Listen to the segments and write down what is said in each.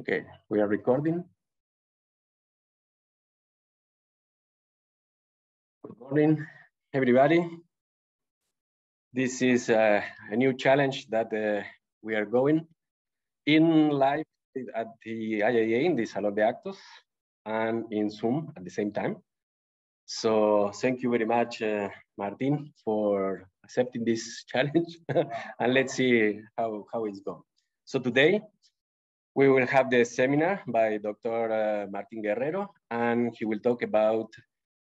Okay, we are recording. Good morning, everybody. This is uh, a new challenge that uh, we are going in live at the IAA in the Salon de Actos and in Zoom at the same time. So thank you very much, uh, Martin, for accepting this challenge. and let's see how, how it's going. So today, we will have the seminar by Dr. Uh, Martin Guerrero, and he will talk about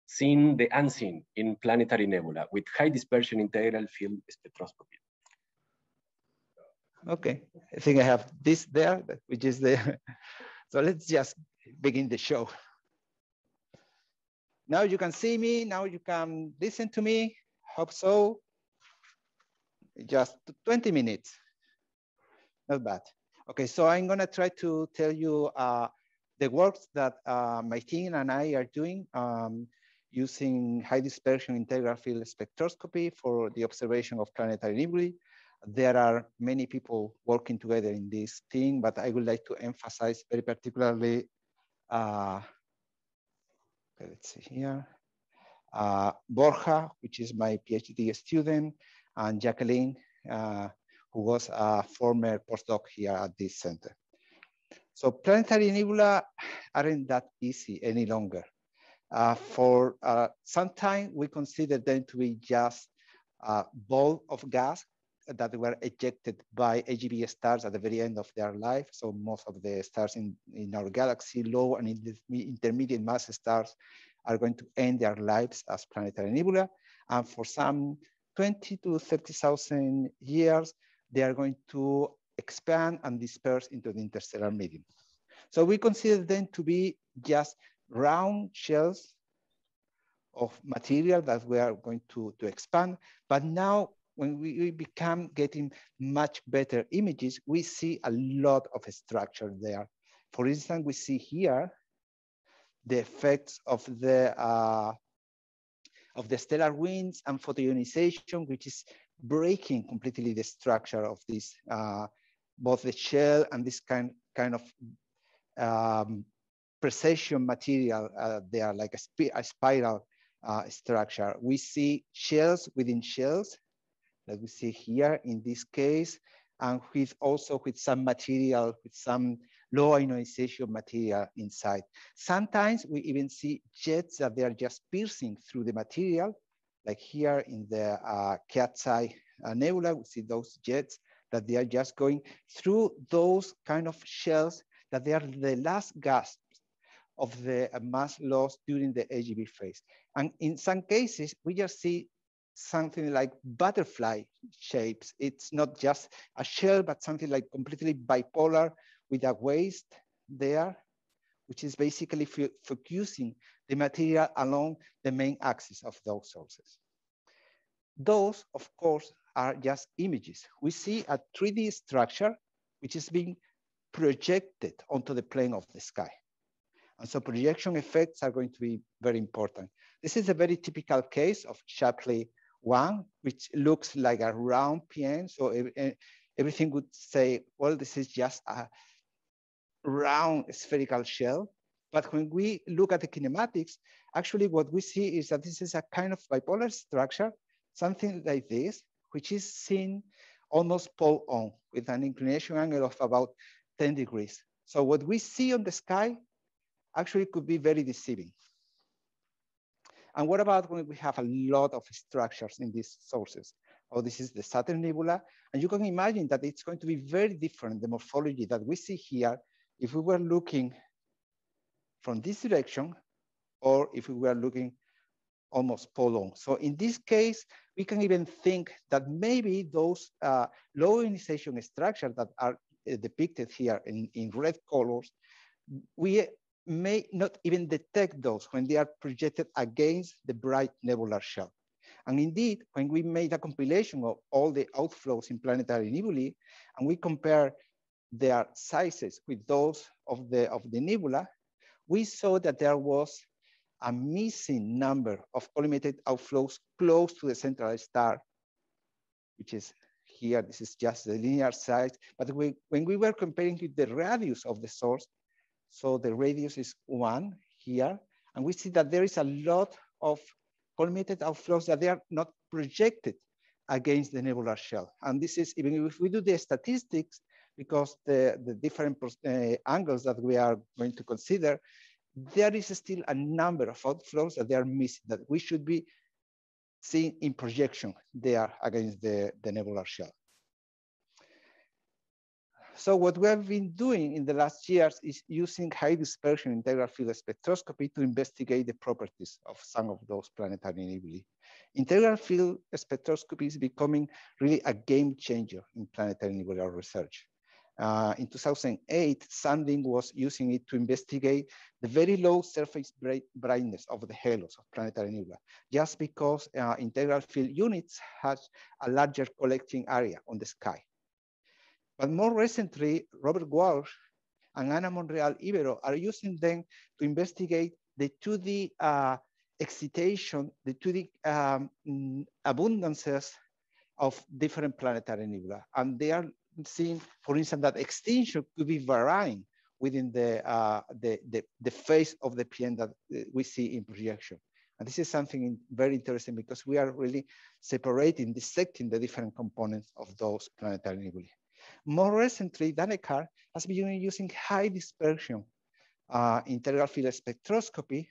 seeing the unseen in planetary nebula with high dispersion integral field spectroscopy. Okay, I think I have this there, which is the, so let's just begin the show. Now you can see me, now you can listen to me, hope so. Just 20 minutes, not bad. Okay, so I'm gonna try to tell you uh, the works that uh, my team and I are doing um, using high dispersion integral field spectroscopy for the observation of planetary nebulae. There are many people working together in this thing, but I would like to emphasize very particularly, uh, okay, let's see here, uh, Borja, which is my PhD student, and Jacqueline, uh, who was a former postdoc here at this center. So planetary nebula aren't that easy any longer. Uh, for uh, some time, we considered them to be just a ball of gas that were ejected by AGB stars at the very end of their life. So most of the stars in, in our galaxy, low and intermediate mass stars are going to end their lives as planetary nebula. And for some 20 to 30,000 years, they are going to expand and disperse into the interstellar medium. So we consider them to be just round shells of material that we are going to, to expand. But now when we, we become getting much better images, we see a lot of structure there. For instance, we see here the effects of the uh, of the stellar winds and photoionization, which is breaking completely the structure of this, uh, both the shell and this kind, kind of um, precession material uh, there, like a, sp a spiral uh, structure. We see shells within shells, like we see here in this case, and with also with some material, with some low ionization material inside. Sometimes we even see jets that they are just piercing through the material like here in the uh, Cat's Eye uh, Nebula, we see those jets that they are just going through those kind of shells that they are the last gasps of the uh, mass loss during the AGB phase. And in some cases, we just see something like butterfly shapes. It's not just a shell, but something like completely bipolar with a waist there, which is basically focusing the material along the main axis of those sources. Those, of course, are just images. We see a 3D structure which is being projected onto the plane of the sky. And so projection effects are going to be very important. This is a very typical case of Shapley 1, which looks like a round PN. So everything would say, well, this is just a round spherical shell. But when we look at the kinematics, actually what we see is that this is a kind of bipolar structure, something like this, which is seen almost pole on with an inclination angle of about 10 degrees. So what we see on the sky actually could be very deceiving. And what about when we have a lot of structures in these sources? Oh, this is the Saturn Nebula. And you can imagine that it's going to be very different, the morphology that we see here, if we were looking from this direction, or if we were looking almost pole So in this case, we can even think that maybe those uh, low ionization structures that are uh, depicted here in, in red colors, we may not even detect those when they are projected against the bright nebular shell. And indeed, when we made a compilation of all the outflows in planetary nebulae, and we compare their sizes with those of the, of the nebula, we saw that there was a missing number of collimated outflows close to the central star, which is here, this is just the linear size. But we, when we were comparing with the radius of the source, so the radius is one here, and we see that there is a lot of collimated outflows that they are not projected against the nebular shell. And this is, even if we do the statistics, because the, the different uh, angles that we are going to consider, there is still a number of outflows that they are missing that we should be seeing in projection there against the, the nebular shell. So what we have been doing in the last years is using high dispersion integral field spectroscopy to investigate the properties of some of those planetary nebulae. Integral field spectroscopy is becoming really a game changer in planetary nebular research. Uh, in 2008, Sandin was using it to investigate the very low surface brightness of the halos of planetary nebula, just because uh, integral field units has a larger collecting area on the sky. But more recently, Robert Walsh and Ana Monreal Ibero are using them to investigate the 2D uh, excitation, the 2D um, abundances of different planetary nebula. And they are seeing, for instance, that extinction could be varying within the, uh, the, the, the, phase of the PN that uh, we see in projection. And this is something very interesting because we are really separating, dissecting the different components of those planetary nebulae. More recently, Danehkar has been using high dispersion uh, integral field spectroscopy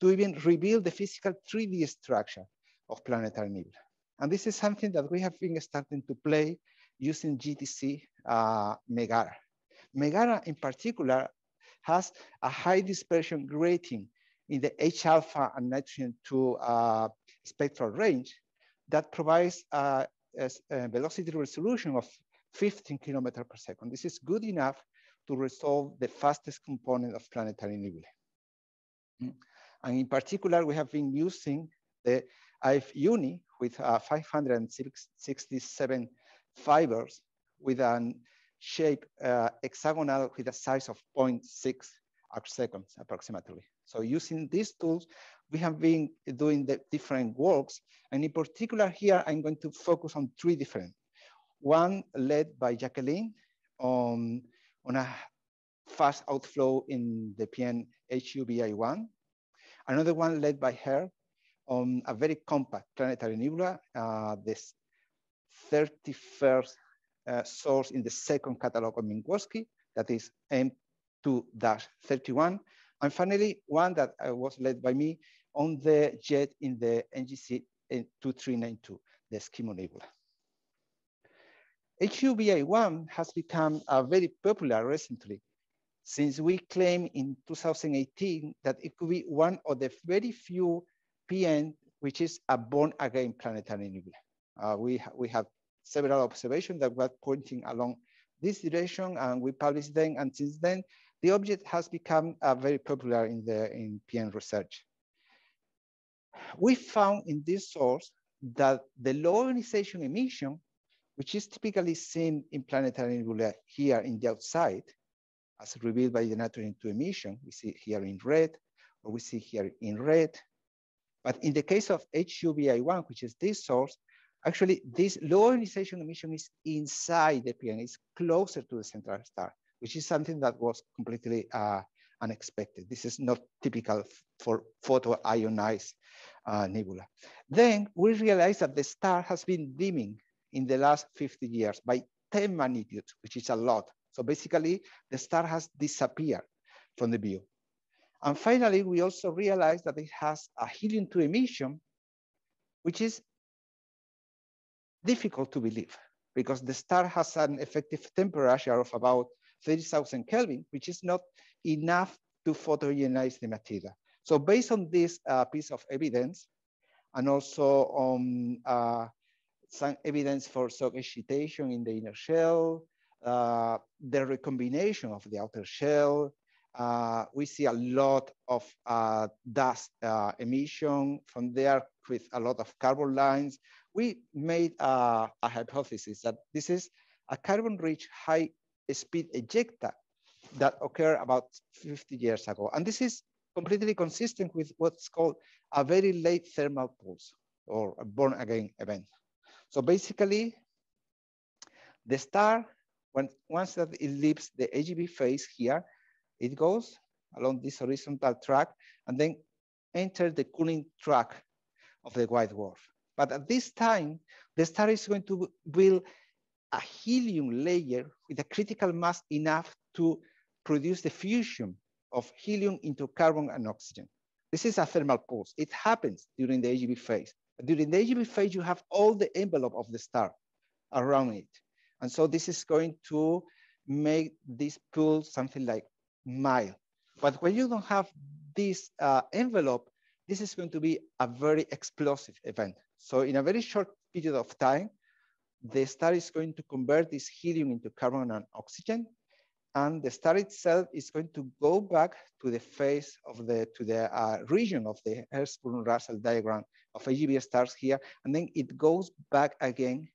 to even reveal the physical 3D structure of planetary nebula. And this is something that we have been starting to play using GTC uh, Megara. Megara in particular has a high dispersion grating in the H alpha and nitrogen 2 uh, spectral range that provides uh, a, a velocity resolution of 15 kilometers per second. This is good enough to resolve the fastest component of planetary nebulae. Mm. And in particular, we have been using the IF UNI with uh, 567 fibers with a shape uh, hexagonal with a size of 0.6 arc seconds approximately. So using these tools, we have been doing the different works. And in particular here, I'm going to focus on three different one led by Jacqueline on, on a fast outflow in the PN HUBI1. Another one led by her on a very compact planetary nebula, uh, this 31st uh, source in the second catalog of Minkowski, that is M2-31. And finally, one that uh, was led by me on the jet in the NGC 2392, the Eskimo Nebula. HUBI1 has become uh, very popular recently since we claimed in 2018 that it could be one of the very few PN which is a born again planetary nebula. Uh, we, ha we have several observations that were pointing along this direction and we published them and since then the object has become uh, very popular in the in PN research. We found in this source that the low ionization emission which is typically seen in planetary nebula here in the outside, as revealed by the nitrogen 2 emission. We see here in red, or we see here in red. But in the case of HUBI1, which is this source, actually this low ionization emission is inside the PN, it's closer to the central star, which is something that was completely uh, unexpected. This is not typical for photoionized uh, nebula. Then we realized that the star has been dimming in the last 50 years by 10 magnitudes, which is a lot. So basically, the star has disappeared from the view. And finally, we also realized that it has a helium-2 emission, which is difficult to believe because the star has an effective temperature of about 30,000 Kelvin, which is not enough to photoionize the material. So based on this uh, piece of evidence, and also on uh, some evidence for shock excitation in the inner shell, uh, the recombination of the outer shell. Uh, we see a lot of uh, dust uh, emission from there with a lot of carbon lines. We made a hypothesis that this is a carbon-rich high-speed ejecta that occurred about 50 years ago. And this is completely consistent with what's called a very late thermal pulse or a born again event. So basically, The star, when, once that it leaves the AGB phase here, it goes along this horizontal track and then enter the cooling track of the white dwarf. But at this time, the star is going to build a helium layer with a critical mass enough to produce the fusion of helium into carbon and oxygen. This is a thermal pulse. It happens during the AGB phase. During the AGB phase, you have all the envelope of the star around it. And so this is going to make this pool something like mild. But when you don't have this uh, envelope, this is going to be a very explosive event. So in a very short period of time, the star is going to convert this helium into carbon and oxygen. And the star itself is going to go back to the face of the, to the uh, region of the Hertzsprung-Russell diagram of AGB stars here. And then it goes back again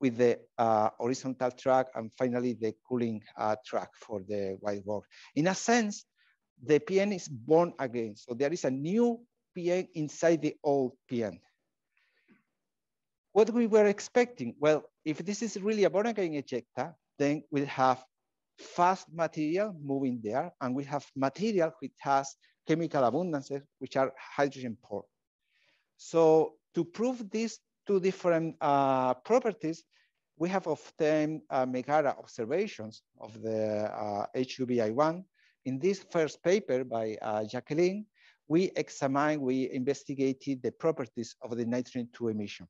with the uh, horizontal track and finally the cooling uh, track for the white dwarf. In a sense, the PN is born again. So there is a new PN inside the old PN. What we were expecting? Well, if this is really a born again ejecta, then we'll have fast material moving there and we have material which has chemical abundances, which are hydrogen poor. So to prove these two different uh, properties, we have obtained uh, Megara observations of the uh, HUBI1. In this first paper by uh, Jacqueline, we examined, we investigated the properties of the nitrogen 2 emission.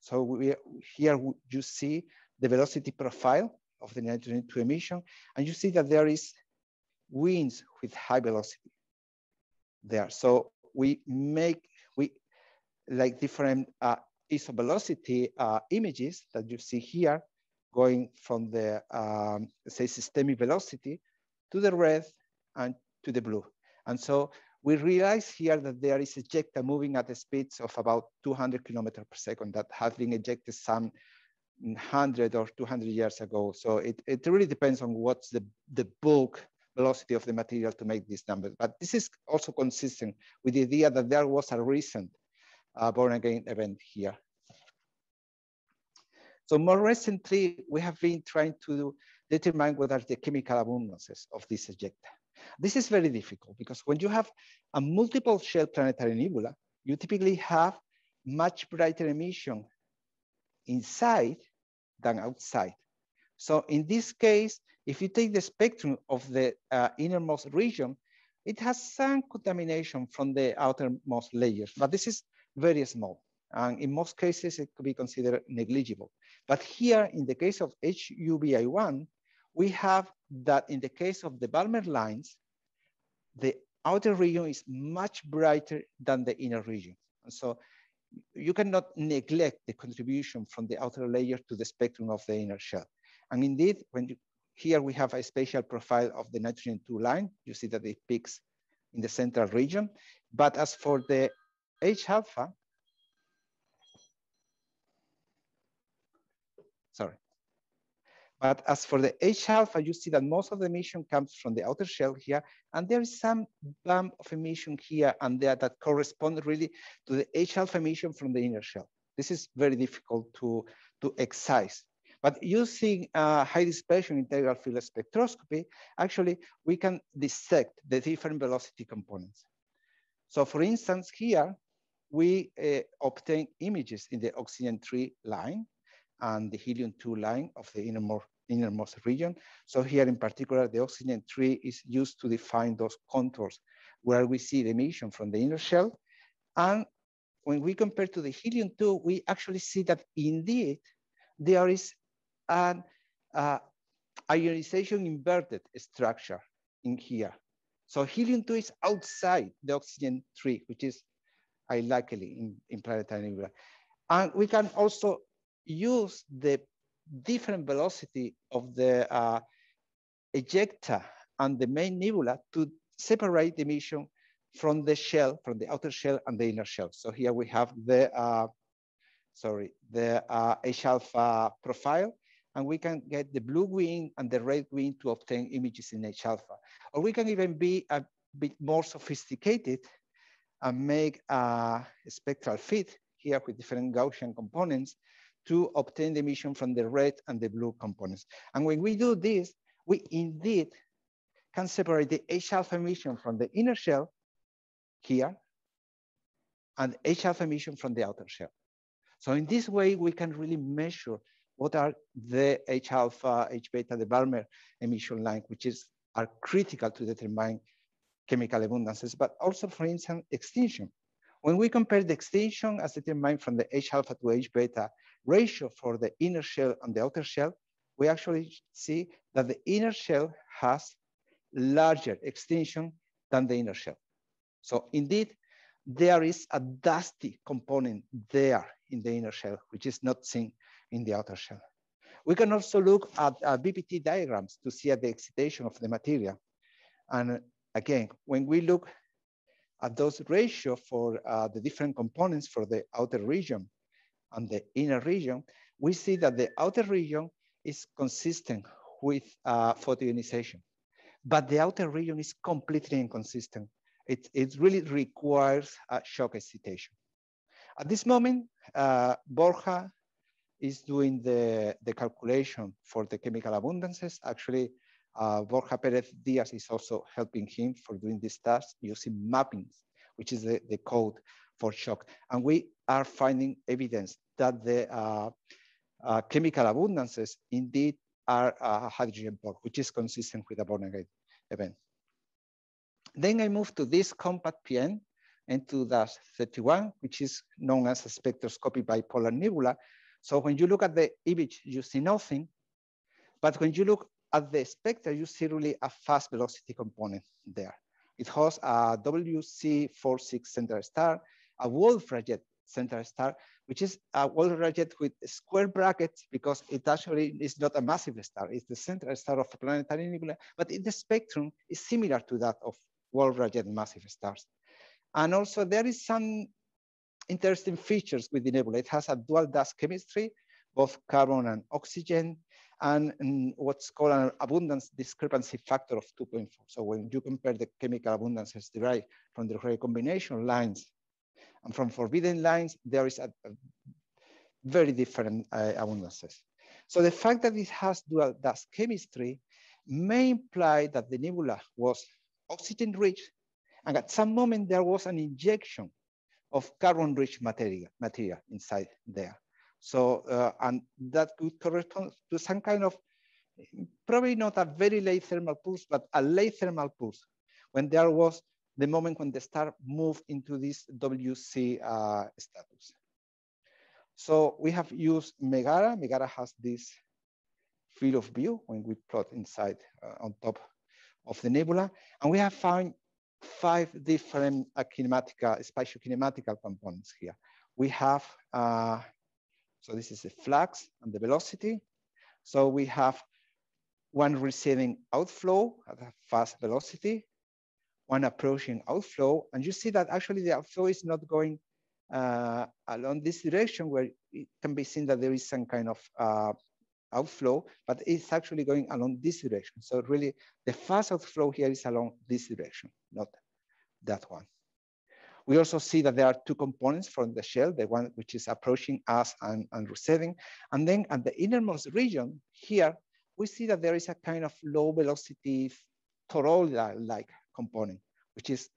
So we, here you see the velocity profile of the nitrogen 2 emission, and you see that there is winds with high velocity there. So we make, we like different uh, isovelocity uh, images that you see here, going from the, um, say, systemic velocity to the red and to the blue. And so we realize here that there is ejecta moving at the speeds of about 200 kilometers per second that have been ejected some 100 or 200 years ago. So it, it really depends on what's the, the bulk velocity of the material to make these numbers. But this is also consistent with the idea that there was a recent uh, born again event here. So more recently, we have been trying to determine what are the chemical abundances of this ejecta. This is very difficult because when you have a multiple shell planetary nebula, you typically have much brighter emission inside than outside. So in this case, if you take the spectrum of the uh, innermost region, it has some contamination from the outermost layers, but this is very small. And in most cases, it could be considered negligible. But here, in the case of HUBI1, we have that in the case of the Balmer lines, the outer region is much brighter than the inner region. And so you cannot neglect the contribution from the outer layer to the spectrum of the inner shell. And indeed, when you, here we have a spatial profile of the nitrogen 2 line, you see that it peaks in the central region. But as for the H alpha, sorry. But as for the H alpha, you see that most of the emission comes from the outer shell here, and there is some bump of emission here and there that correspond really to the H alpha emission from the inner shell. This is very difficult to, to excise. But using uh, high dispersion integral field spectroscopy, actually, we can dissect the different velocity components. So for instance, here, we uh, obtain images in the oxygen 3 line and the helium-2 line of the innermost, innermost region. So here in particular, the oxygen-3 is used to define those contours where we see the emission from the inner shell. And when we compare to the helium-2, we actually see that indeed there is an uh, ionization inverted structure in here. So helium-2 is outside the oxygen-3, which is unlikely in, in planetary nebula. And we can also use the different velocity of the uh, ejecta and the main nebula to separate the emission from the shell, from the outer shell and the inner shell. So here we have the, uh, sorry, the uh, H alpha profile, and we can get the blue green and the red green to obtain images in H alpha. Or we can even be a bit more sophisticated and make a spectral fit here with different Gaussian components to obtain the emission from the red and the blue components. And when we do this, we indeed can separate the H alpha emission from the inner shell here and H alpha emission from the outer shell. So in this way, we can really measure what are the H alpha, H beta, the Balmer emission line, which is are critical to determine chemical abundances, but also for instance, extinction. When we compare the extinction as determined from the H alpha to H beta ratio for the inner shell and the outer shell, we actually see that the inner shell has larger extinction than the inner shell. So indeed, there is a dusty component there in the inner shell, which is not seen in the outer shell. We can also look at uh, BPT diagrams to see at the excitation of the material. And again, when we look at those ratio for uh, the different components for the outer region and the inner region, we see that the outer region is consistent with uh, photoionization, but the outer region is completely inconsistent. It, it really requires a shock excitation. At this moment, uh, Borja is doing the, the calculation for the chemical abundances. Actually, uh, Borja Perez Diaz is also helping him for doing this task using mappings, which is the, the code for shock. And we are finding evidence that the uh, uh, chemical abundances indeed are hydrogen poor, which is consistent with a Born-Again event. Then I move to this compact PN, M2-31, which is known as a spectroscopic bipolar nebula. So when you look at the image, you see nothing. But when you look at the spectra, you see really a fast velocity component there. It has a WC46 center star, a Wolf-Rayet center star, which is a Wolf-Rayet with square brackets because it actually is not a massive star. It's the center star of a planetary nebula, but in the spectrum is similar to that of Wolf-Rayet massive stars. And also there is some interesting features with the nebula. It has a dual dust chemistry, both carbon and oxygen, and, what's called an abundance discrepancy factor of 2.4. So when you compare the chemical abundances derived from the recombination lines and from forbidden lines, there is a, a very different uh, abundances. So the fact that it has dual dust chemistry may imply that the nebula was oxygen rich and at some moment there was an injection of carbon rich material, material inside there. So, uh, and that could correspond to some kind of, probably not a very late thermal pulse, but a late thermal pulse when there was the moment when the star moved into this WC uh, status. So we have used Megara. Megara has this field of view when we plot inside uh, on top of the nebula. And we have found five different uh, kinematical, spatial kinematical components here. We have, uh, so this is the flux and the velocity. So we have one receding outflow at a fast velocity, one approaching outflow. And you see that actually the outflow is not going uh, along this direction where it can be seen that there is some kind of uh, outflow, but it's actually going along this direction. So really the fast outflow here is along this direction, not that one. We also see that there are two components from the shell, the one which is approaching us and, and receding. And then at the innermost region here, we see that there is a kind of low velocity toroidal-like component, which is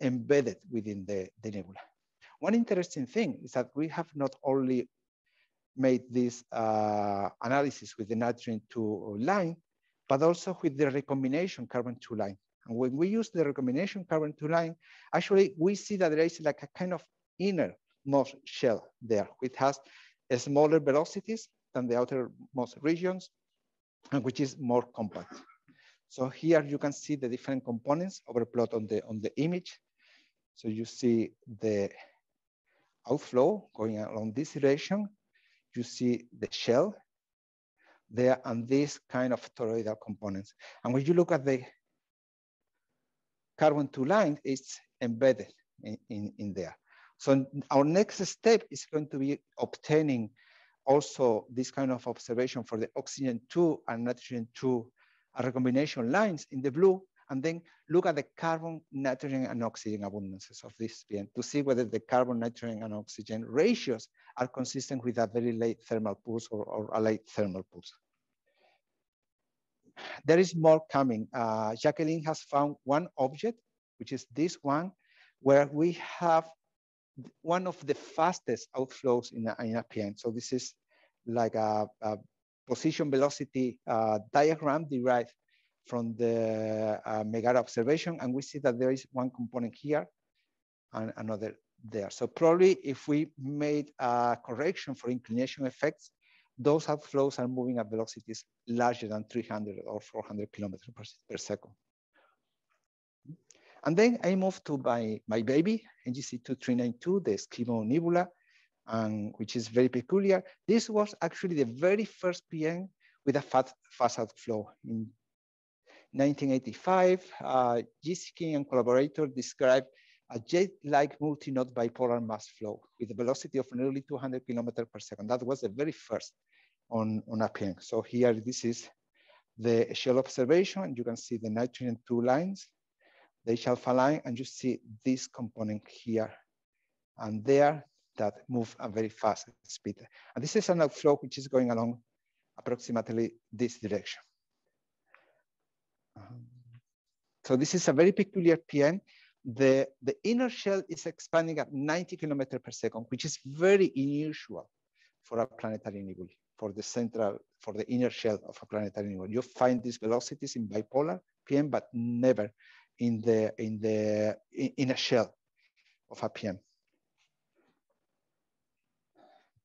embedded within the, the nebula. One interesting thing is that we have not only made this uh, analysis with the nitrogen 2 line, but also with the recombination carbon 2 line. And when we use the recombination carbon 2 line, actually we see that there is like a kind of innermost shell there, which has smaller velocities than the outermost regions, and which is more compact. So here you can see the different components overplot on the, on the image. So you see the outflow going along this direction, you see the shell there and this kind of toroidal components. And when you look at the carbon two line, is embedded in, in, in there. So our next step is going to be obtaining also this kind of observation for the oxygen 2 and nitrogen 2 recombination lines in the blue. and then look at the carbon, nitrogen, and oxygen abundances of this PN to see whether the carbon, nitrogen, and oxygen ratios are consistent with a very late thermal pulse or, or a late thermal pulse. There is more coming. Uh, Jacqueline has found one object, which is this one, where we have one of the fastest outflows in a, in a PN. So this is like a, a position velocity uh, diagram derived from the uh, Megara observation. And we see that there is one component here and another there. So probably if we made a correction for inclination effects, those outflows are moving at velocities larger than 300 or 400 kilometers per, second. And then I moved to my, my baby, NGC 2392, the Eskimo Nebula, and which is very peculiar. This was actually the very first PN with a fast, fast outflow. In 1985, uh, and collaborator described a jet-like multi-node bipolar mass flow with a velocity of nearly 200 kilometers per second. That was the very first on, on PN. So here, this is the shell observation, you can see the nitrogen two lines, the H alpha line, and you see this component here and there that move at very fast speed. And this is an outflow which is going along approximately this direction. Um, so this is a very peculiar PN. The, the inner shell is expanding at 90 kilometers per second, which is very unusual for a planetary nebula, for the central, for the inner shell of a planetary nebula. You find these velocities in bipolar PN, but never in the in the in a shell of a PN.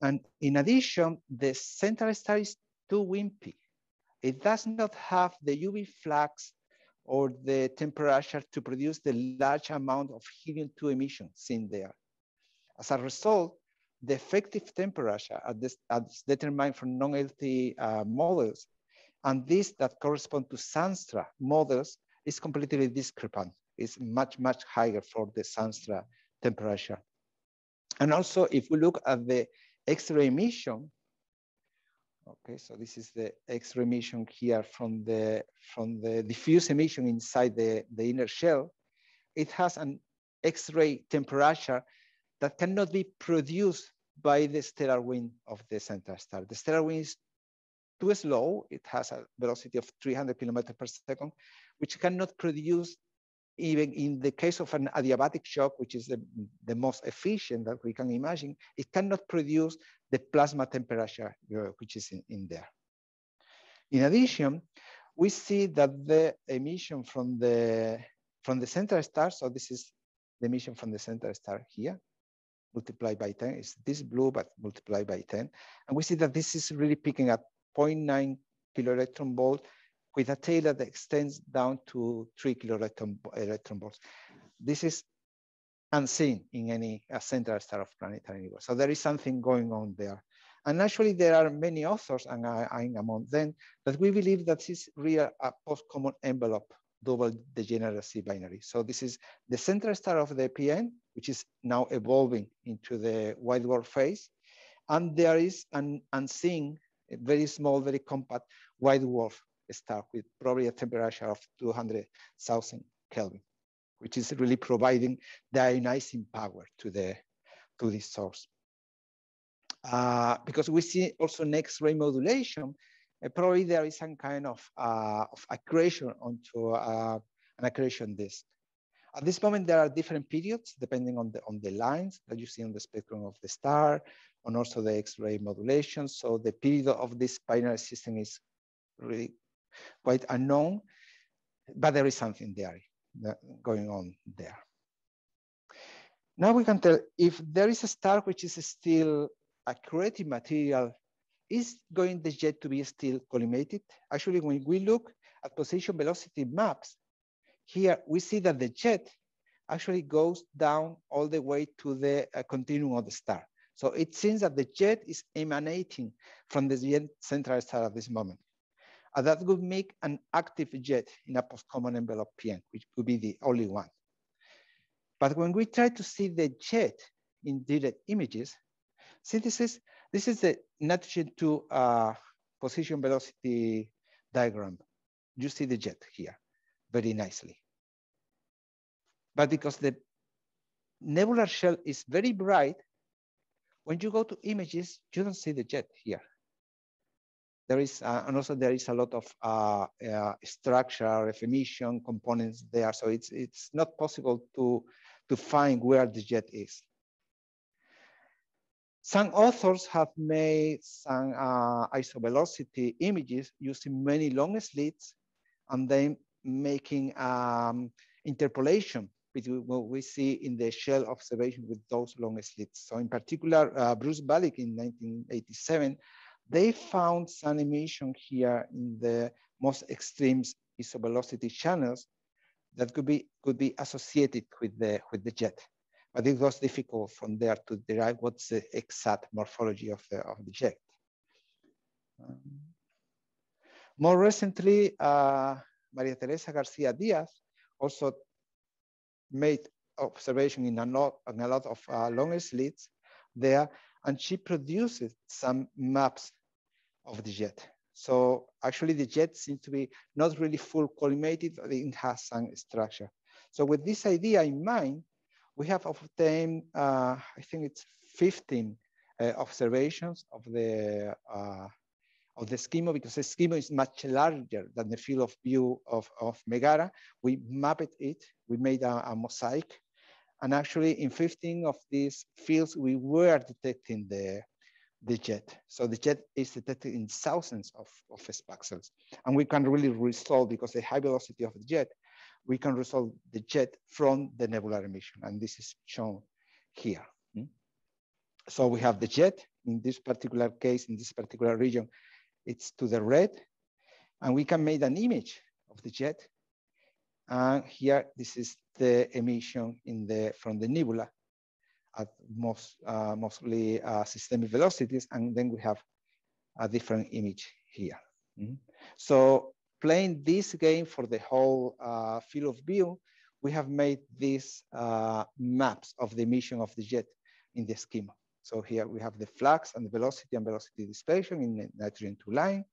And in addition, the central star is too wimpy. It does not have the UV flux or the temperature to produce the large amount of helium-2 emissions seen there. As a result, the effective temperature at this, as determined from non-LTE uh, models, and this that correspond to Zanstra models is completely discrepant. It's much, much higher for the Zanstra temperature. And also, if we look at the X-ray emission, okay, so this is the X-ray emission here from the, from the diffuse emission inside the, the inner shell. It has an X-ray temperature that cannot be produced by the stellar wind of the central star. The stellar wind is too slow. It has a velocity of 300 kilometers per second, which cannot produce even in the case of an adiabatic shock, which is the, the most efficient that we can imagine, it cannot produce the plasma temperature, uh, which is in, in there. In addition, we see that the emission from the, from the central star, so this is the emission from the central star here, multiplied by 10, is this blue, but multiplied by 10. And we see that this is really picking up 0.9 kilo electron volt with a tail that extends down to three kilo electron, volts. This is unseen in any central star of planetary universe. So there is something going on there. And actually there are many authors, and I, am among them, that we believe that this is real a post-common envelope double degeneracy binary. So this is the central star of the PN, which is now evolving into the white dwarf phase. And there is an unseen, very small, very compact white dwarf star with probably a temperature of 200,000 Kelvin, which is really providing the ionizing power to the to this source. Uh, because we see also next ray modulation, uh, probably there is some kind of, uh, of accretion onto uh, an accretion disk. At this moment, there are different periods depending on the, on the lines that you see on the spectrum of the star, and also the X-ray modulation. So the period of this binary system is really quite unknown, but there is something there going on there. Now we can tell if there is a star which is still accretive material, is going the jet to be still collimated? Actually, when we look at position velocity maps, here we see that the jet actually goes down all the way to the uh, continuum of the star. So it seems that the jet is emanating from the central star at this moment. And that would make an active jet in a post-common envelope PN, which would be the only one. But when we try to see the jet in direct images, see this is, this is the nitrogen two uh, position velocity diagram. You see the jet here. very nicely. But because the nebular shell is very bright, when you go to images, you don't see the jet here. There is, uh, and also there is a lot of uh, uh, structure, emission components there. So it's, it's not possible to, to find where the jet is. Some authors have made some uh, isovelocity images using many long slits and then making um, interpolation between what we see in the shell observation with those long slits. So in particular, uh, Bruce Balick in 1987, they found some emission here in the most extreme isovelocity channels that could be could be associated with the with the jet but it was difficult from there to derive what's the exact morphology of the, of the jet. Um, more recently, uh, Maria Teresa Garcia Diaz also made observation in a lot, in a lot of uh, slits there, and she produced some maps of the jet. So actually the jet seems to be not really full collimated, it has some structure. So with this idea in mind, we have obtained, uh, I think it's 15 uh, observations of the uh, of the Eskimo because the Eskimo is much larger than the field of view of, of Megara. We mapped it, we made a, a, mosaic. And actually in 15 of these fields, we were detecting the, the jet. So the jet is detected in thousands of, of spaxels. And we can really resolve because the high velocity of the jet we can resolve the jet from the nebular emission. And this is shown here. Hmm? So we have the jet in this particular case, in this particular region, it's to the red. And we can make an image of the jet. And here, this is the emission in the from the nebula at most uh, mostly uh, systemic velocities, and then we have a different image here. Mm -hmm. So playing this game for the whole uh, field of view, we have made these uh, maps of the emission of the jet in the Eskimo. So here we have the flux and the velocity and velocity dispersion in the nitrogen two line.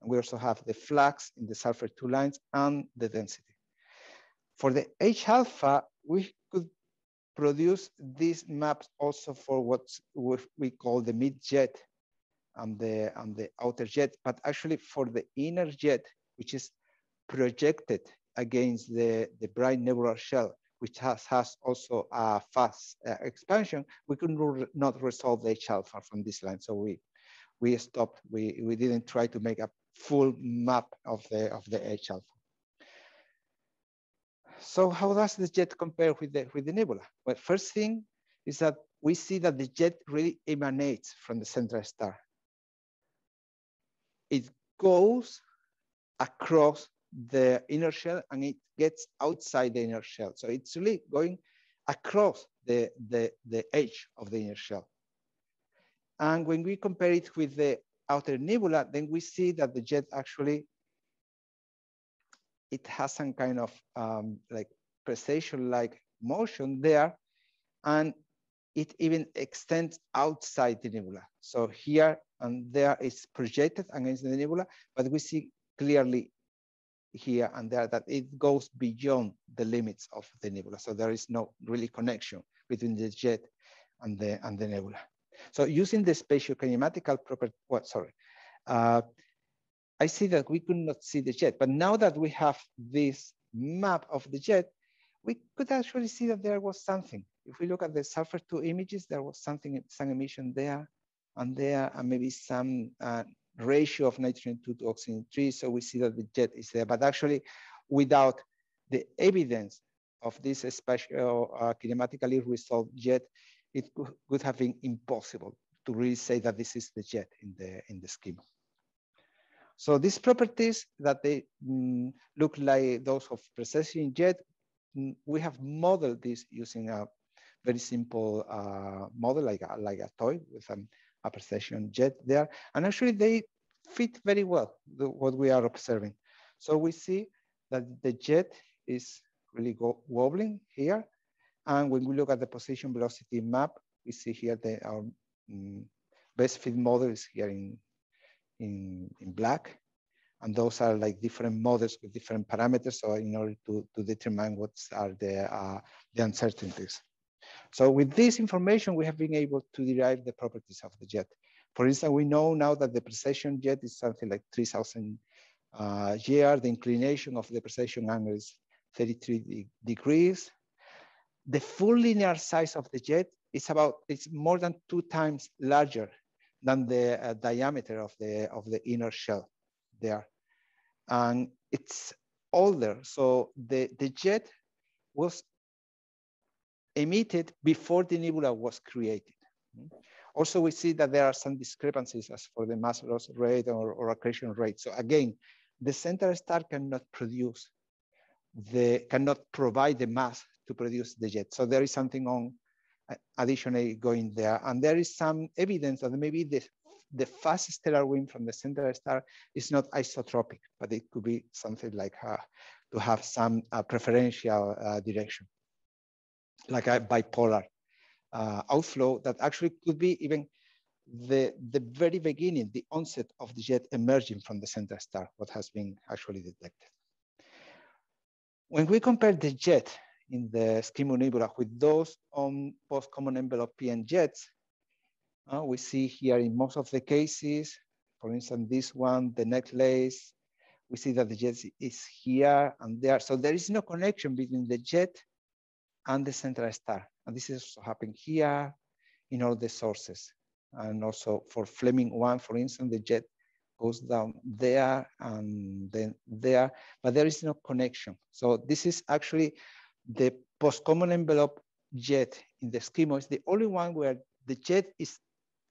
And we also have the flux in the sulfur two lines and the density. For the H alpha, we could produce these maps also for what we call the mid jet and the, and the outer jet, but actually for the inner jet, which is projected against the, the bright nebular shell, which has, has also a fast uh, expansion, we could not resolve the H alpha from this line. So we, we stopped, we, we didn't try to make a full map of the, of the H alpha. So how does the jet compare with the, with the nebula? Well, first thing is that we see that the jet really emanates from the central star. It goes across the inner shell and it gets outside the inner shell. So it's really going across the, the, the edge of the inner shell. And when we compare it with the outer nebula, then we see that the jet actually, it has some kind of um, like precession-like motion there, and it even extends outside the nebula. So here and there is projected against the nebula, but we see clearly here and there that it goes beyond the limits of the nebula. So there is no really connection between the jet and the, and the nebula. So using the spatial kinematical property, well, sorry, uh, I see that we could not see the jet, but now that we have this map of the jet, we could actually see that there was something. If we look at the sulfur two images, there was something, some emission there and there, and maybe some uh, ratio of nitrogen 2 to oxygen 3. So we see that the jet is there, but actually without the evidence of this special uh, kinematically resolved jet, it could have been impossible to really say that this is the jet in the, in the Eskimo. So these properties that they mm, look like those of precession jet, mm, we have modeled this using a very simple uh, model like a, like a toy with an a precession jet there. And actually they fit very well the, what we are observing. So we see that the jet is really wobbling here. And when we look at the position velocity map, we see here that our um, best fit model is here in, in, in black. And those are like different models with different parameters. So in order to, to determine what are the, uh, the uncertainties. So with this information, we have been able to derive the properties of the jet. For instance, we know now that the precession jet is something like 3000 uh, GR. The inclination of the precession angle is 33 degrees. The full linear size of the jet is about, it's more than two times larger than the uh, diameter of the, of the inner shell there. And it's older. So the, the jet was emitted before the nebula was created. Also, we see that there are some discrepancies as for the mass loss rate or, or accretion rate. So again, the central star cannot produce the, cannot provide the mass to produce the jet. So there is something on additionally going there. And there is some evidence that maybe the, the fast stellar wind from the central star is not isotropic, but it could be something like uh, to have some uh, preferential uh, direction, like a bipolar uh, outflow that actually could be even the, the very beginning, the onset of the jet emerging from the central star, what has been actually detected. When we compare the jet in the Eskimo Nebula with those on post-common envelope PN jets, uh, we see here in most of the cases, for instance, this one, the necklace, we see that the jet is here and there. So there is no connection between the jet and the central star. And this is also happening here in all the sources. And also for Fleming 1, for instance, the jet goes down there and then there, but there is no connection. So this is actually the post-common envelope jet in the Eskimo is the only one where the jet is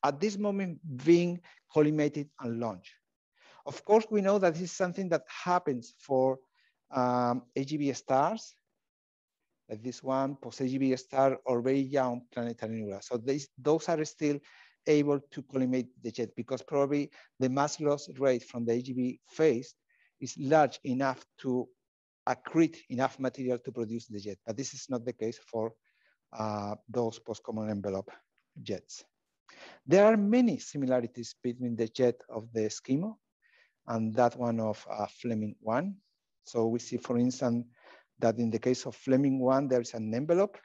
at this moment being collimated and launched. Of course, we know that this is something that happens for um, AGB stars like this one, post-AGB star or very young planetary nebula. So those are still able to collimate the jet because probably the mass loss rate from the AGB phase is large enough to accrete enough material to produce the jet. But this is not the case for uh, those post-common envelope jets. There are many similarities between the jet of the Eskimo and that one of uh, Fleming 1. So we see, for instance, that in the case of Fleming 1, there's an envelope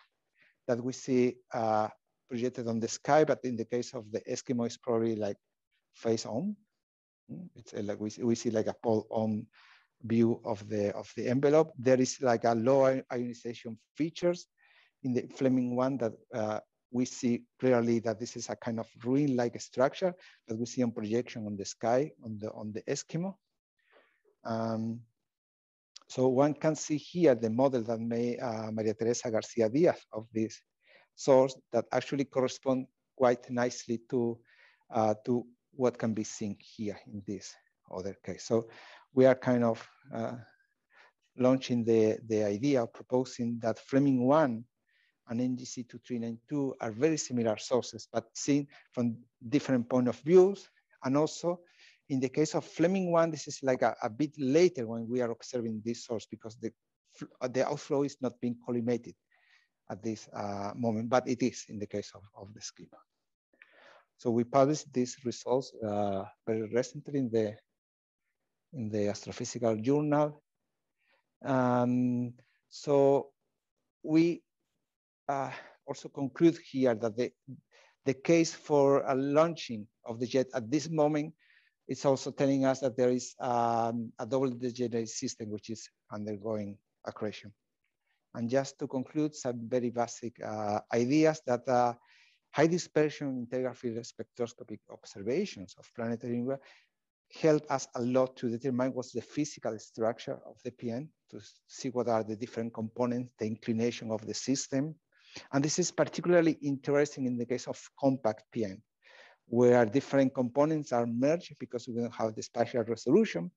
that we see uh, projected on the sky, but in the case of the Eskimo, it's probably like face on. It's like we see, we see like a pole on view of the of the envelope. There is like a low ionization features in the Fleming one that uh, we see clearly that this is a kind of ring-like structure that we see on projection on the sky on the on the Eskimo. Um, so one can see here the model that made uh, Maria Teresa Garcia Diaz of this source that actually correspond quite nicely to, uh, to what can be seen here in this other case. So we are kind of uh, launching the, the idea of proposing that Fleming 1 and NGC 2392 are very similar sources, but seen from different point of views and also in the case of Fleming 1, this is like a, a bit later when we are observing this source because the, the outflow is not being collimated at this uh, moment, but it is in the case of, of the Eskimo. So we published these results uh, very recently in the in the Astrophysical Journal. Um, so we uh, also conclude here that the, the case for a launching of the jet at this moment is also telling us that there is um, a double degenerate system which is undergoing accretion. And just to conclude, some very basic uh, ideas that uh, high dispersion integral field spectroscopic observations of planetary help us a lot to determine what's the physical structure of the PN, to see what are the different components, the inclination of the system. And this is particularly interesting in the case of compact PN where different components are merged because we don't have the spatial resolution,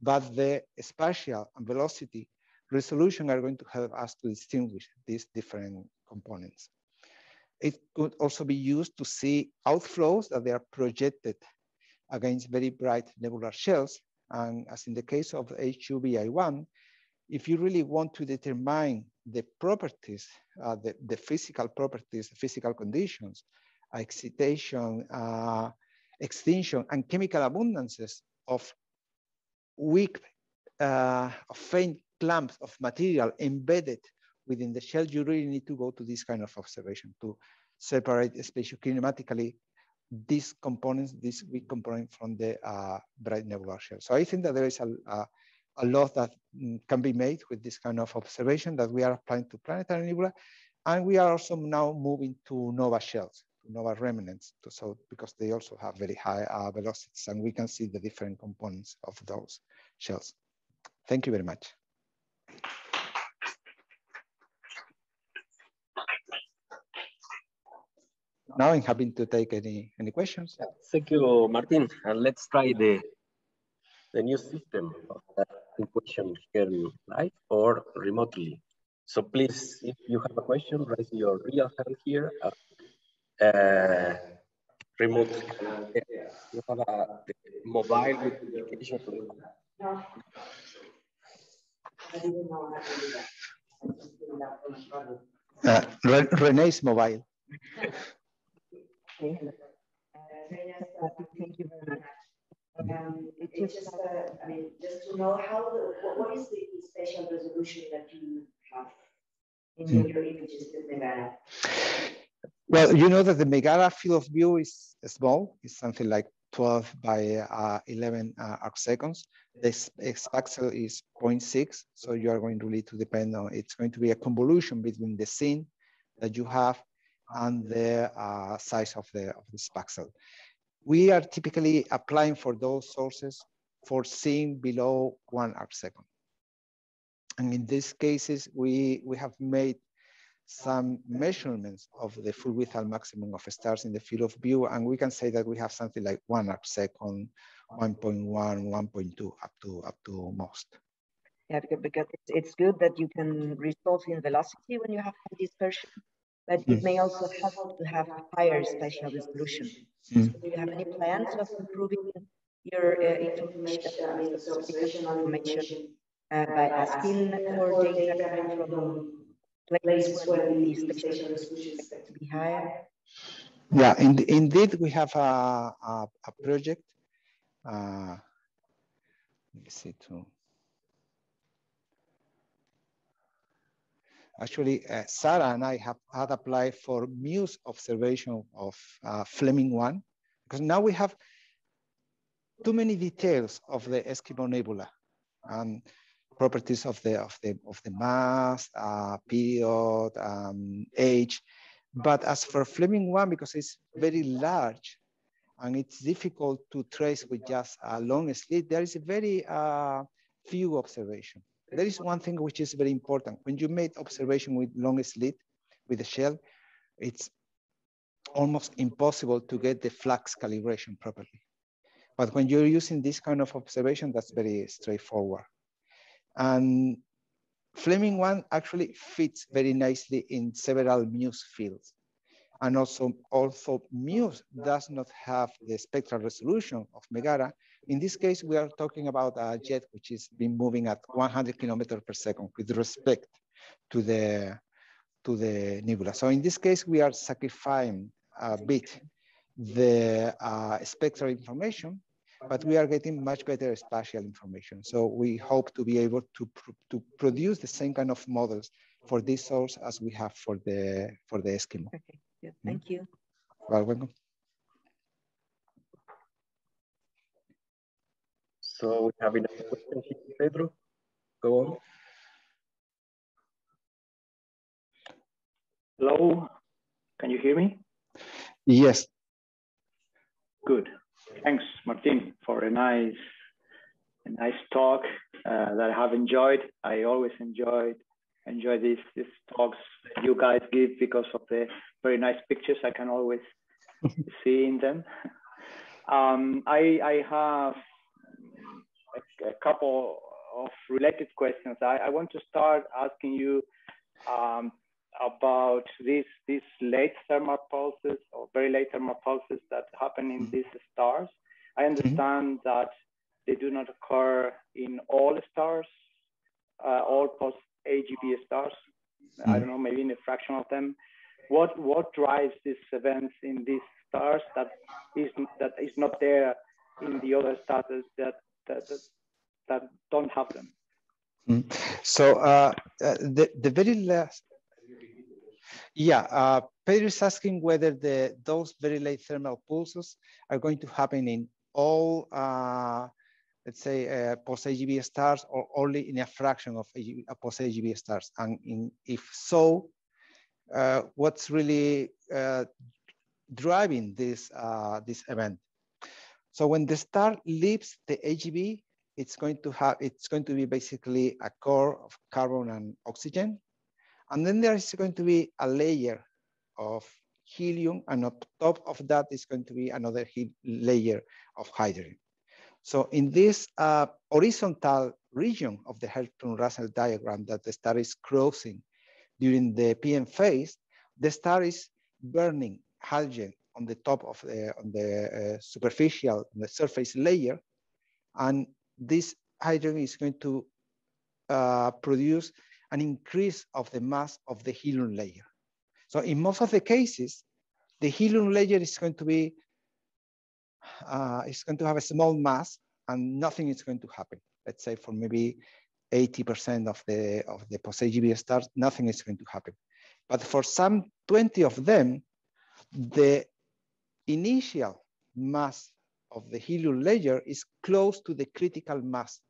but the spatial and velocity resolution are going to help us to distinguish these different components. It could also be used to see outflows that they are projected against very bright nebular shells. And as in the case of HuBi 1, if you really want to determine the properties, uh, the, the physical properties, physical conditions excitation, uh, extinction, and chemical abundances of weak, uh, faint clumps of material embedded within the shell, you really need to go to this kind of observation to separate spatiokinematically these components, this weak component from the uh, bright nebular shell. So I think that there is a, a, a, lot that mm, can be made with this kind of observation that we are applying to planetary nebula. And we are also now moving to nova shells, to nova remnants, to, so because they also have very high uh, velocities and we can see the different components of those shells. Thank you very much. Now I'm happy to take any any questions. Thank you, Martin. And let's try the the new system of the question here live or remotely. So please, if you have a question, raise your real hand here. Uh, uh, remote. You have a mobile application. No. Uh, Rene's mobile. Uh, thank you very much. Um, it's just, uh, I mean, just to know how, the, what, is the spatial resolution that you have in mm. your images with Megara? Well, you know that the Megara field of view is small. It's something like 12 by uh, 11 uh, arc seconds. The spaxel is 0.6, so you are going really to depend on, it's going to be a convolution between the scene that you have and the uh, size of the, of the spaxel. We are typically applying for those sources for seeing below one arc second. And in these cases, we, we have made some measurements of the full width and maximum of stars in the field of view, and we can say that we have something like one arc second, 1.1, 1.2, up to up to most. Yeah, because it's good that you can resolve in velocity when you have dispersion but it mm. may also help to have higher spatial resolution. Mm. So do you have any plans of improving your uh, information, information uh, by asking for data coming from places where the spatial resolution is to be higher? Yeah, in, indeed, we have a, a, a project. Uh, let me see too. Actually, uh, Sarah and I have had applied for Muse observation of uh, Fleming 1, because now we have too many details of the Eskimo Nebula and properties of the of the of the mass, uh, period, um, age. But as for Fleming 1, because it's very large and it's difficult to trace with just a long slit, there is a very uh, few observation there is one thing which is very important. When you make observation with long slit, with the shell, it's almost impossible to get the flux calibration properly. But when you're using this kind of observation, that's very straightforward. And Fleming 1 actually fits very nicely in several Muse fields. And also, also Muse does not have the spectral resolution of Megara, in this case, we are talking about a jet which is been moving at 100 kilometers per second with respect to the, to the nebula. So in this case, we are sacrificing a bit the uh, spectral information, but we are getting much better spatial information. So we hope to be able to, pr to produce the same kind of models for this source as we have for the, for the Eskimo. Okay, yeah, thank mm -hmm. you. Well, welcome. So we have another question here, Pedro. Go on. Hello, can you hear me? Yes. Good. Thanks, Martin, for a nice, a nice talk uh, that I have enjoyed. I always enjoyed enjoy these these talks you guys give because of the very nice pictures I can always see in them. Um, I I have a, couple of related questions. I, I, want to start asking you um, about these these late thermal pulses or very late thermal pulses that happen in mm-hmm. these stars. I mm-hmm. understand mm -hmm. that they do not occur in all stars, uh, all post AGB stars. Mm -hmm. I don't mm-hmm. know, maybe in a fraction of them. What what drives these events in these stars that is that is not there in the other stars that that, that that don't have them. Mm. So uh, uh, the the very last, yeah, uh, is asking whether the those very late thermal pulses are going to happen in all, uh, let's say, uh, post-AGB stars or only in a fraction of uh, post-AGB stars, and in, if so, uh, what's really uh, driving this this event? So when the star leaves the AGB, it's going to have, it's going to be basically a core of carbon and oxygen. And then there is going to be a layer of helium and on top of that is going to be another layer of hydrogen. So in this uh, horizontal region of the Hertzsprung-Russell diagram that the star is crossing during the PN phase, the star is burning hydrogen on the top of the, on the uh, superficial, the surface layer, and this hydrogen is going to uh, produce an increase of the mass of the helium layer. So in most of the cases, the helium layer is going to be, uh, it's going to have a small mass and nothing is going to happen. Let's say for maybe 80% of the, of the post-AGB stars, nothing is going to happen. But for some 20 of them, the initial mass of the helium layer is close to the critical mass.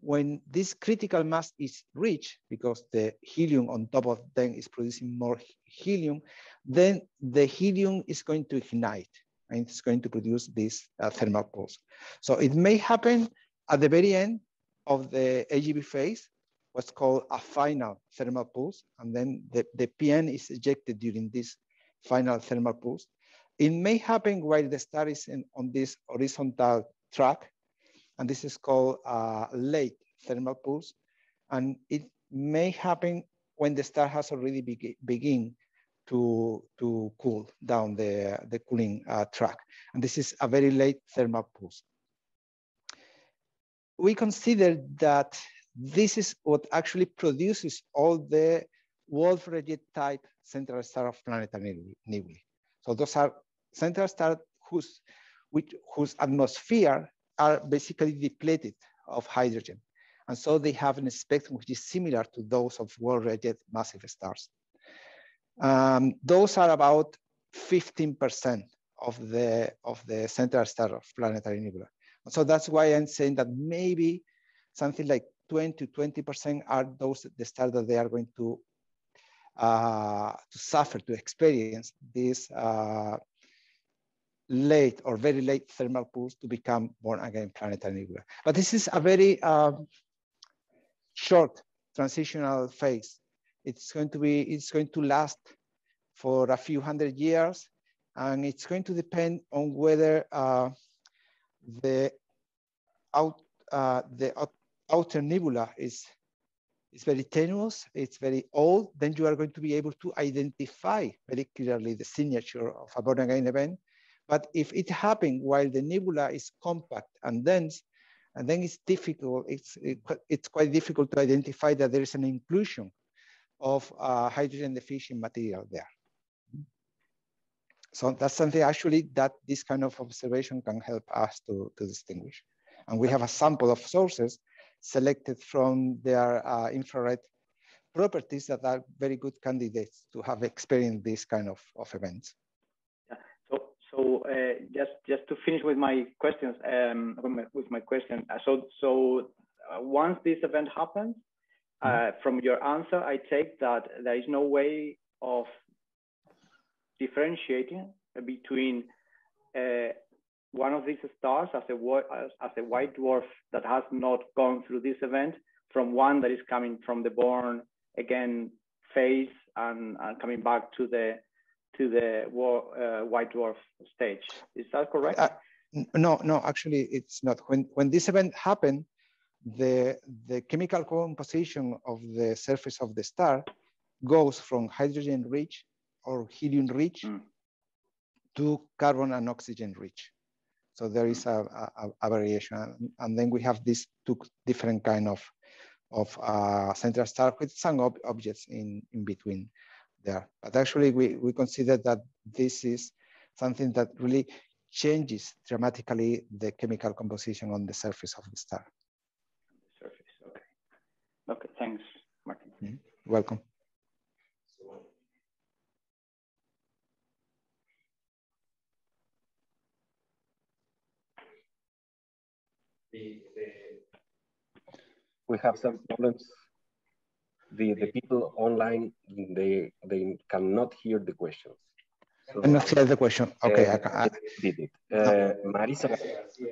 When this critical mass is reached, because the helium on top of them is producing more helium, then the helium is going to ignite and it's going to produce this uh, thermal pulse. So it may happen at the very end of the AGB phase, what's called a final thermal pulse, and then the, the PN is ejected during this final thermal pulse. It may happen while the star is in, on this horizontal track, and this is called uh, late thermal pulse. And it may happen when the star has already be begin to, to cool down the, the cooling uh, track. And this is a very late thermal pulse. We consider that this is what actually produces all the Wolf-Rayet type central star of planetary nebulae. So those are central stars whose, which, whose atmosphere are basically depleted of hydrogen. And so they have a spectrum which is similar to those of Wolf-Rayet massive stars. Um, those are about 15% of the, of the central star of planetary nebula. So that's why I'm saying that maybe something like 20 to 20% are those the stars that they are going to uh, to suffer, to experience this uh, late or very late thermal pulse to become born again planetary nebula. But this is a very um, short transitional phase. It's going to be, it's going to last for a few hundred years, and it's going to depend on whether uh, the out, uh, the outer nebula is is very tenuous, it's very old, then you are going to be able to identify very clearly the signature of a born again event but if it happened while the nebula is compact and dense, and then it's difficult, it's, it, it's quite difficult to identify that there is an inclusion of uh, hydrogen deficient material there. So that's something actually that this kind of observation can help us to, to distinguish. And we have a sample of sources selected from their uh, infrared properties that are very good candidates to have experienced this kind of, of events. So uh, just just to finish with my questions, um, with, my, question. Uh, so so uh, once this event happens, uh, mm-hmm. from your answer, I take that there is no way of differentiating between uh, one of these stars as a as, as a white dwarf that has not gone through this event from one that is coming from the born again phase and, and coming back to the to the uh, white dwarf stage. Is that correct? Uh, no, no, actually it's not. When, when this event happened, the, the chemical composition of the surface of the star goes from hydrogen rich or helium rich mm. to carbon and oxygen rich. So there is a, a, a, variation. And then we have these two different kind of, of uh, central star with some ob objects in, in between there. But actually, we, we consider that this is something that really changes dramatically the chemical composition on the surface of the star. Surface, Okay, thanks, Martin. Mm -hmm. Welcome. we have some problems. The, the people online, they, they cannot hear the questions. So, not hear the question. Okay, uh, I, I, did it. Uh, Marisa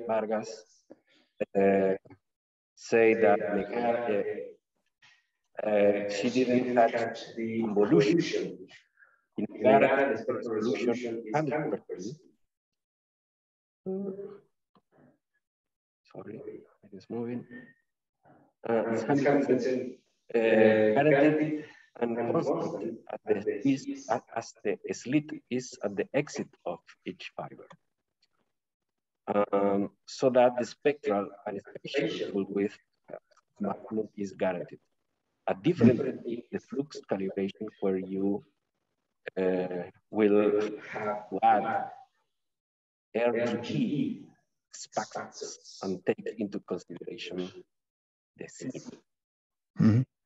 Vargas uh, say that uh, uh, she didn't touch the evolution. In fact, the solution 100%. Sorry, it is moving uh, is 100% uh, guaranteed and constant at the, is, as the slit is at the exit of each fiber. Um, so that the spectral and spatial width maximum is guaranteed. A different the flux calibration where you uh, will have to add RGB specs and take into consideration the scene. Mm -hmm.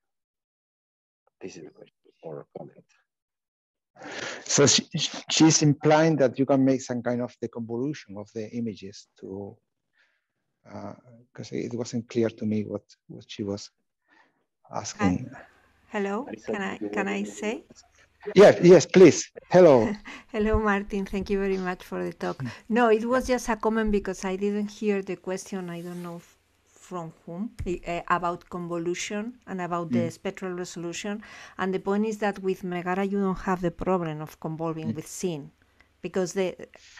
This is the question or comment. So she, she's implying that you can make some kind of the convolution of the images to, because uh, it wasn't clear to me what, what she was asking. Hi. Hello, can I, can I say? Yes, yes, please. Hello. Hello, Martin. Thank you very much for the talk. No, it was just a comment because I didn't hear the question. I don't know from whom uh, about convolution and about mm. the spectral resolution. And the point is that with Megara, you don't have the problem of convolving mm. with scene because the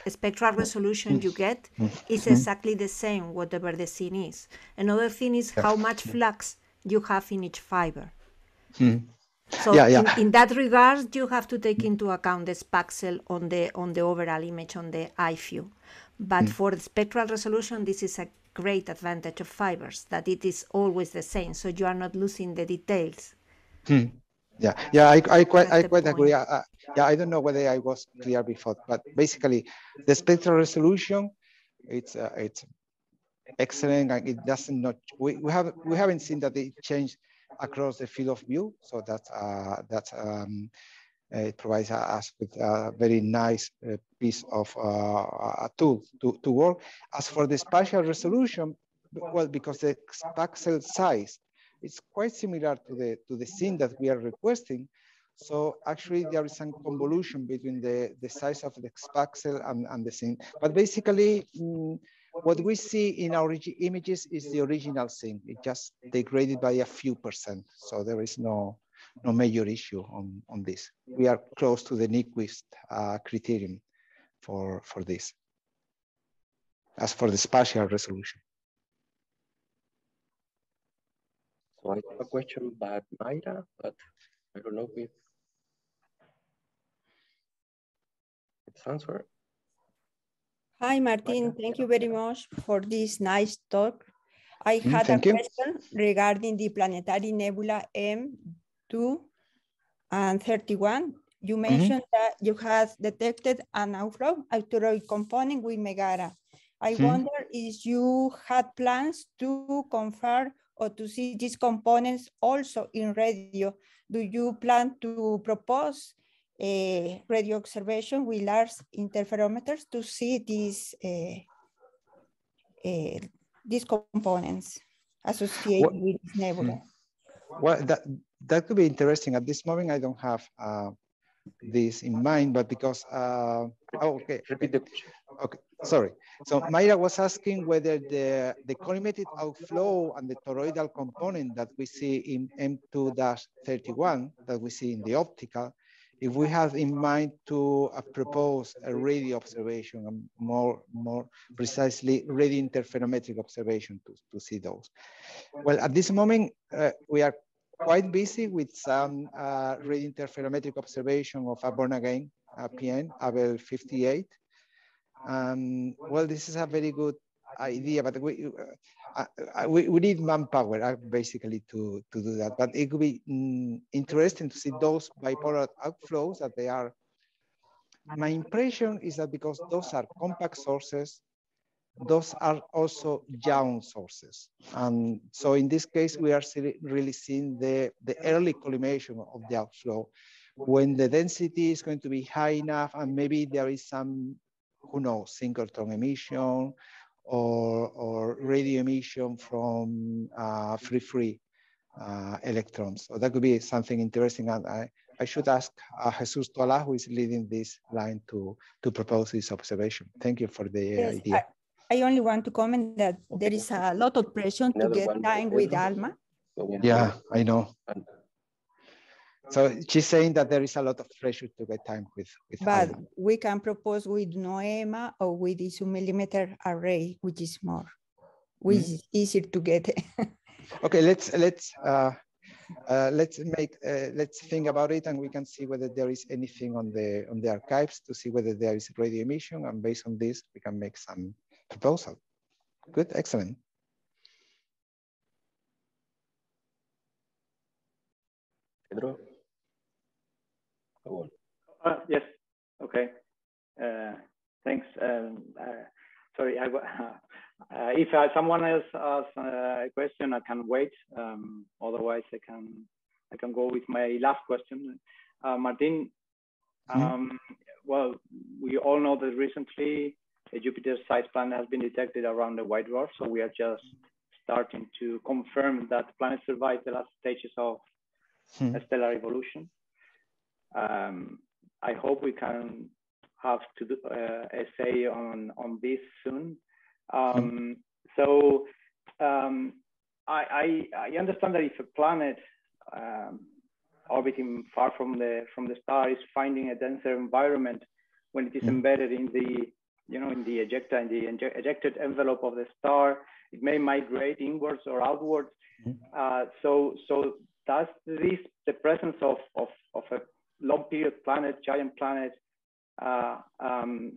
spectral resolution you get mm. is mm. exactly the same, whatever the scene is. Another thing is how much flux you have in each fiber. Mm. So yeah, yeah. In, in, that regard, you have to take into account the spaxel on the on the overall image on the eye view. But mm. for the spectral resolution, this is a great advantage of fibers that it is always the same, so you are not losing the details. Hmm. Yeah, yeah, I, I quite, I quite agree. I, yeah, I don't know whether I was clear before, but basically, the spectral resolution, it's uh, it's excellent, and it doesn't not we, we have we haven't seen that it changed across the field of view, so that uh, that um, it provides us with a very nice uh, piece of uh, a tool to, to work. As for the spatial resolution, well, because the pixel size is quite similar to the, to the scene that we are requesting. So actually there is some convolution between the, the size of the pixel and, and the scene. But basically, mm, what we see in our images is the original scene. It just degraded by a few percent. So there is no, no major issue on, on this. We are close to the Nyquist uh, criterion for, for this, as for the spatial resolution. So I have a question about Mayra, but I don't know if it's answered. Hi, Martin. Thank you very much for this nice talk. I mm, had mm, a question you. regarding the planetary nebula M2 and 31 you mm-hmm. mentioned mm -hmm. that you have detected an outflow asteroid component with Megara. I -hmm. wonder if you had plans to confirm or to see these components also in radio. Do you plan to propose a radio observation with large interferometers to see these uh, uh, these components associated what? with this nebula? Well, that that could be interesting. At this moment, I don't have uh, this in mind, but because, uh, oh, okay. Repeat the question. Okay, sorry. So Mayra was asking whether the, the collimated outflow and the toroidal component that we see in M2-31, that we see in the optical, if we have in mind to uh, propose a radio observation, more, more precisely radio interferometric observation to, to see those. Well, at this moment, uh, we are quite busy with some uh, interferometric observation of a born again uh, PN, Abell 58. Um, well, this is a very good idea, but we, uh, uh we, we, need manpower uh, basically to, to do that. But it could be mm, interesting to see those bipolar outflows that they are. My impression is that because those are compact sources, those are also young sources. And so in this case, we are really seeing the, the early collimation of the outflow when the density is going to be high enough and maybe there is some, who knows, synchrotron emission or, or radio emission from uh, free-free uh, electrons. So that could be something interesting. And I, I should ask uh, Jesus Toala, who is leading this line to, to propose this observation. Thank you for the yes, idea. I, I, only want to comment that there is a lot of pressure to get time with ALMA. Yeah, I know. So she's saying that there is a lot of pressure to get time with. with but we can propose with NOEMA or with the two millimeter array, which is more, which mm -hmm. is easier to get. okay, let's let's uh, uh, let's make uh, let's think about it, and we can see whether there is anything on the on the archives to see whether there is radio emission, and based on this, we can make some proposal. Good, excellent. Pedro. Go on. Uh, yes. Okay. Uh, thanks. Um, uh, sorry. I, uh, if uh, someone else asks uh, a question, I can wait. Um, otherwise, I can I can go with my last question. Martin, mm -hmm. well, we all know that recently a Jupiter-sized planet has been detected around the white dwarf. So we are just starting to confirm that the planet survived the last stages of hmm. stellar evolution. Um, I hope we can have to do uh, a say on on this soon. Um, so um, I, I, I understand that if a planet um, orbiting far from the from the star is finding a denser environment when it is mm. embedded in the you know in the ejecta in the ejected envelope of the star, it may migrate inwards or outwards. Mm. Uh, so so does this the presence of of, of a long period planet, giant planet, uh, um,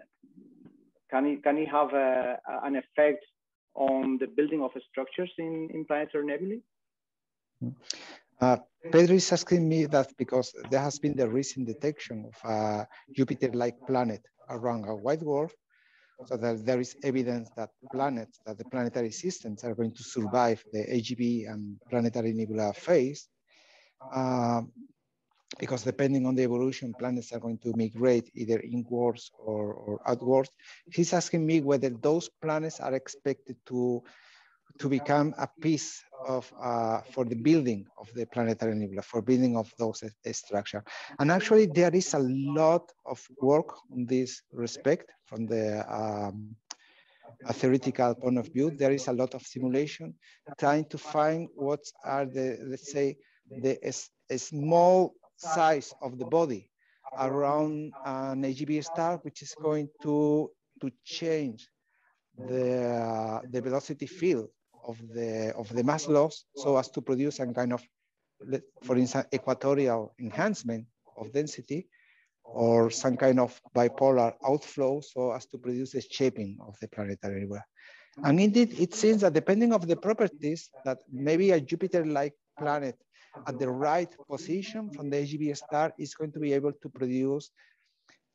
can it can it have a, an effect on the building of structures in, in planetary nebulae? Uh, Pedro is asking me that because there has been the recent detection of a Jupiter-like planet around a white dwarf, so that there is evidence that planets, that the planetary systems are going to survive the AGB and planetary nebula phase. Uh, because depending on the evolution, planets are going to migrate either inwards or, or outwards. He's asking me whether those planets are expected to, to become a piece of, uh, for the building of the planetary nebula, for building of those structure. And actually there is a lot of work on this respect from the um, theoretical point of view. There is a lot of simulation trying to find what are the, let's say, the small size of the body around an AGB star, which is going to, to change the, uh, the velocity field of the, of the mass loss so as to produce some kind of, for instance, equatorial enhancement of density or some kind of bipolar outflow so as to produce a shaping of the planetary nebula. And indeed, it seems that depending of the properties that maybe a Jupiter-like planet at the right position from the AGB star is going to be able to produce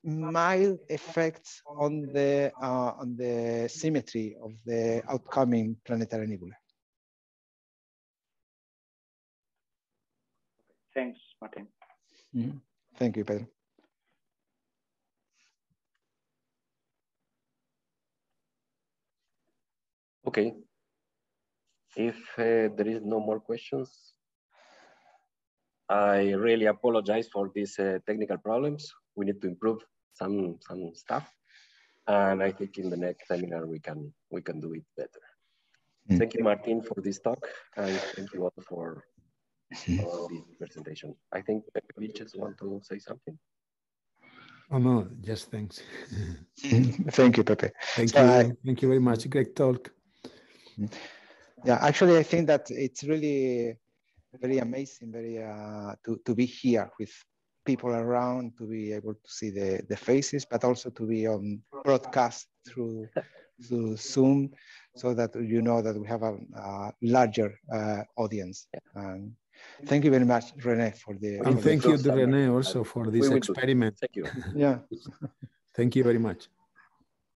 mild effects on the uh, on the symmetry of the outcoming planetary nebula. Thanks, Martin. Mm -hmm. Thank you, Pedro. Okay. If uh, there is no more questions, I really apologize for these uh, technical problems. We need to improve some some stuff, and I think in the next seminar we can we can do it better. Mm. Thank you, Martin, for this talk, and thank you all for, for this presentation. I think we just want to say something. Oh no, just thanks. thank you, Pepe. Thank so you. I, thank you very much. Great talk. Yeah, actually, I think that it's really very amazing, very uh, to, to be here with people around, to be able to see the, the faces, but also to be on broadcast through, through Zoom so that you know that we have a, a larger uh, audience. And thank you very much, Rene, for the. And for thank the you, Rene, also for this experiment. Thank you. Yeah. thank you very much.